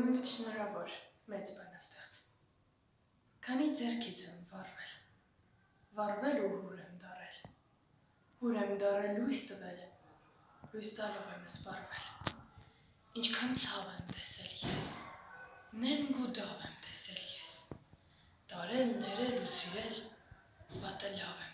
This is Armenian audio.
Նույնիսկ շնորհավոր մեծ բանաստեղծ։ Քանի ձերքից եմ վառվել, վառվել ու հուր եմ դարել։ Հուր եմ դարել լույս տվել, լույս տալով եմ սպառվել։ Ինչքան ցավ եմ տեսել ես, նենգ ու դավ եմ տեսել ես։ Տարել, ներել ու սիրել, վատը լավ եմ